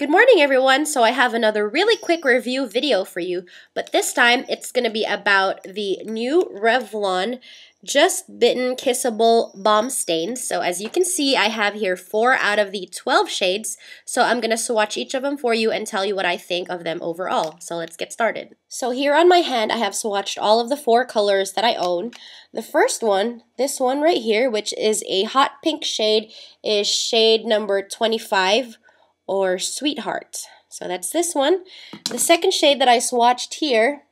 Good morning everyone, so I have another really quick review video for you, but this time it's going to be about the new Revlon Just Bitten Kissable Balm Stains. So as you can see, I have here 4 out of the 12 shades, so I'm going to swatch each of them for you and tell you what I think of them overall. So let's get started. So here on my hand, I have swatched all of the 4 colors that I own. The first one, this one right here, which is a hot pink shade, is shade number 25 or Sweetheart. So that's this one. The second shade that I swatched here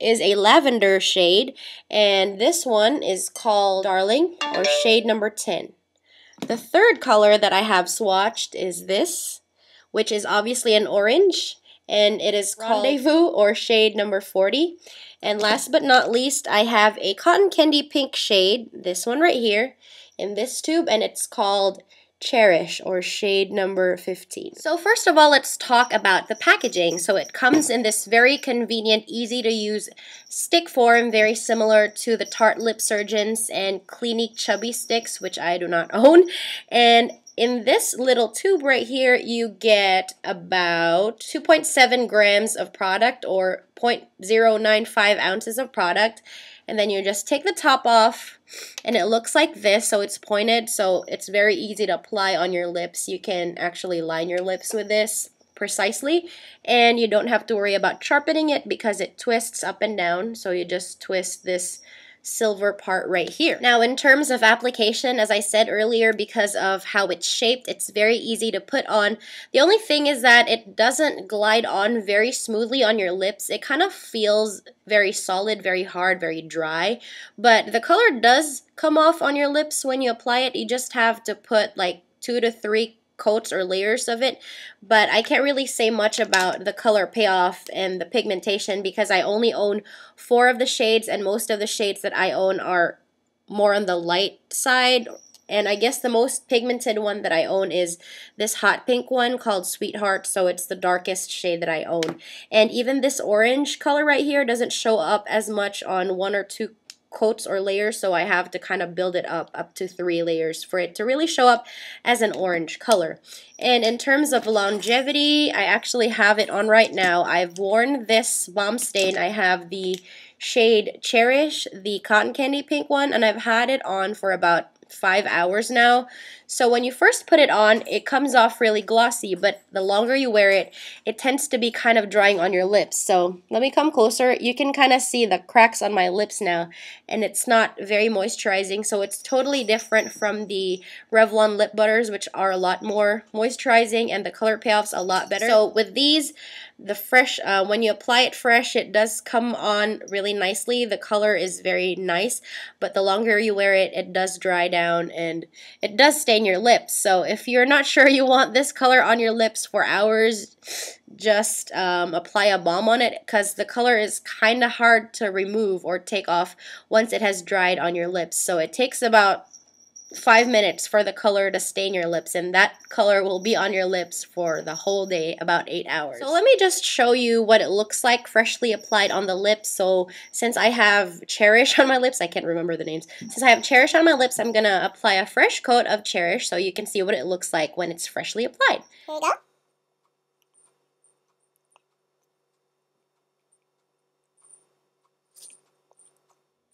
is a lavender shade, and this one is called Darling, or shade number 10. The third color that I have swatched is this, which is obviously an orange, and it is called Rendezvous, or shade number 40. And last but not least, I have a cotton candy pink shade, this one right here, in this tube, and it's called Cherish or shade number 15. So first of all, let's talk about the packaging. So it comes in this very convenient, easy to use stick form, very similar to the Tarte LipSurgence and Clinique Chubby Sticks, which I do not own. And in this little tube right here, you get about 2.7 grams of product or 0.095 ounces of product and then you just take the top off and it looks like this so it's pointed so it's very easy to apply on your lips. You can actually line your lips with this precisely and you don't have to worry about sharpening it because it twists up and down so you just twist this silver part right here. Now in terms of application, as I said earlier, because of how it's shaped, it's very easy to put on. The only thing is that it doesn't glide on very smoothly on your lips. It kind of feels very solid, very hard, very dry, but the color does come off on your lips when you apply it. You just have to put like two to three coats or layers of it but I can't really say much about the color payoff and the pigmentation because I only own four of the shades and most of the shades that I own are more on the light side and I guess the most pigmented one that I own is this hot pink one called Sweetheart. So it's the darkest shade that I own. And even this orange color right here doesn't show up as much on one or two coats or layers so I have to kind of build it up up to three layers for it to really show up as an orange color. And in terms of longevity I actually have it on right now. I've worn this balm stain. I have the shade Cherish the cotton candy pink one and I've had it on for about five hours now. So when you first put it on, it comes off really glossy, but the longer you wear it, it tends to be kind of drying on your lips. So let me come closer. You can kind of see the cracks on my lips now, and it's not very moisturizing, so it's totally different from the Revlon lip butters, which are a lot more moisturizing, and the color payoff's a lot better. So with these, the fresh uh, when you apply it fresh it does come on really nicely the color is very nice but the longer you wear it it does dry down and it does stain your lips. So if you're not sure you want this color on your lips for hours just um, apply a balm on it because the color is kind of hard to remove or take off once it has dried on your lips. So it takes about five minutes for the color to stain your lips and that color will be on your lips for the whole day about eight hours. So let me just show you what it looks like freshly applied on the lips. So since I have cherish on my lips I can't remember the names. Since I have cherish on my lips I'm gonna apply a fresh coat of cherish so you can see what it looks like when it's freshly applied. Here you go.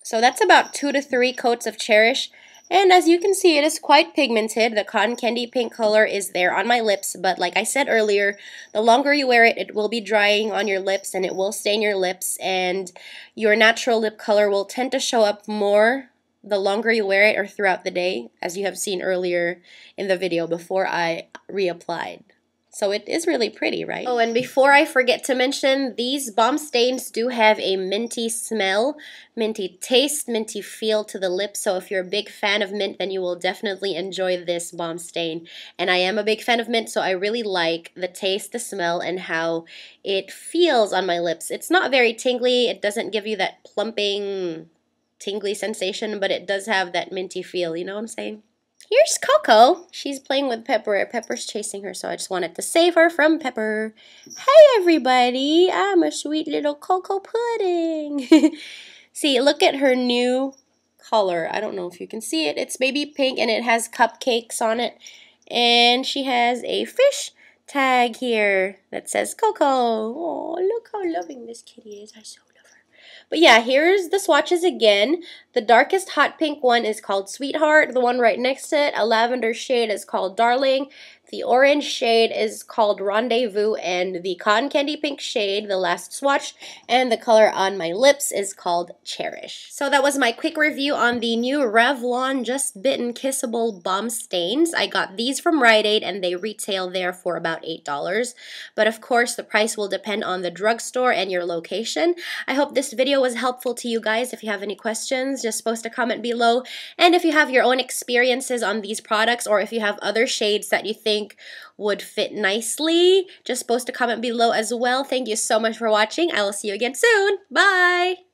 So that's about two to three coats of Cherish. And as you can see, it is quite pigmented. The cotton candy pink color is there on my lips, but like I said earlier, the longer you wear it, it will be drying on your lips and it will stain your lips and your natural lip color will tend to show up more the longer you wear it or throughout the day, as you have seen earlier in the video before I reapplied. So it is really pretty, right? Oh, and before I forget to mention, these balm stains do have a minty smell, minty taste, minty feel to the lips. So if you're a big fan of mint, then you will definitely enjoy this balm stain. And I am a big fan of mint, so I really like the taste, the smell, and how it feels on my lips. It's not very tingly. It doesn't give you that plumping, tingly sensation, but it does have that minty feel. You know what I'm saying? Here's Coco. She's playing with Pepper. Pepper's chasing her, so I just wanted to save her from Pepper. Hey, everybody. I'm a sweet little Coco Pudding. see, look at her new color. I don't know if you can see it. It's baby pink, and it has cupcakes on it. And she has a fish tag here that says Coco. Oh, look how loving this kitty is. I so. But yeah, here's the swatches again. The darkest hot pink one is called Sweetheart. The one right next to it, a lavender shade, is called Darling. The orange shade is called Rendezvous, and the cotton candy pink shade, the last swatch, and the color on my lips is called Cherish. So that was my quick review on the new Revlon Just Bitten Kissable Balm Stains. I got these from Rite Aid, and they retail there for about $8. But of course, the price will depend on the drugstore and your location. I hope this video was helpful to you guys. If you have any questions, just post a comment below. And if you have your own experiences on these products, or if you have other shades that you think think would fit nicely. Just post a comment below as well. Thank you so much for watching. I will see you again soon. Bye!